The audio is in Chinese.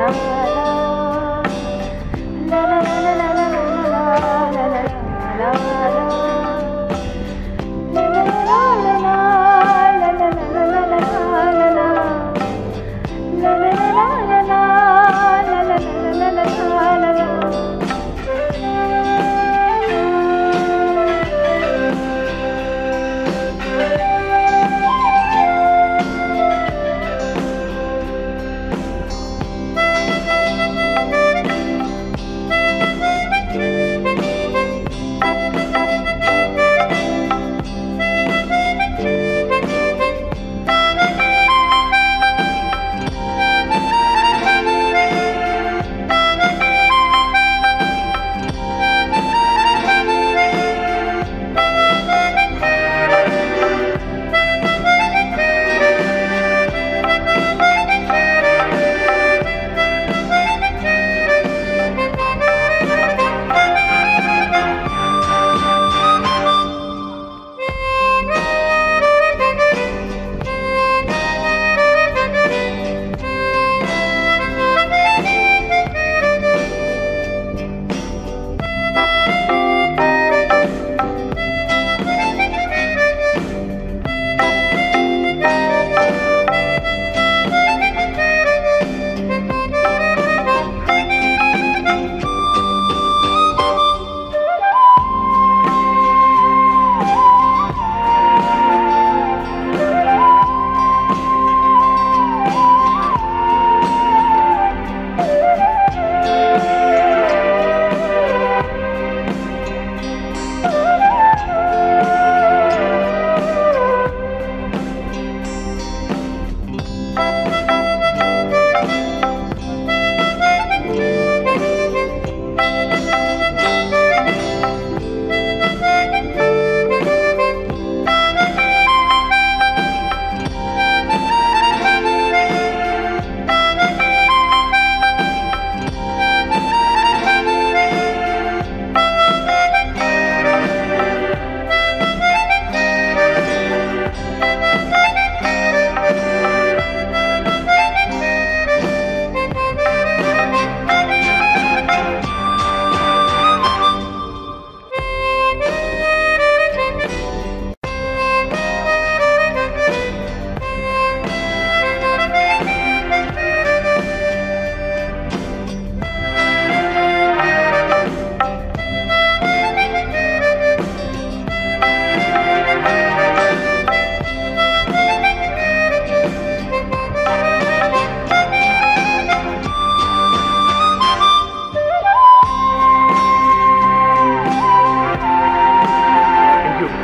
男朋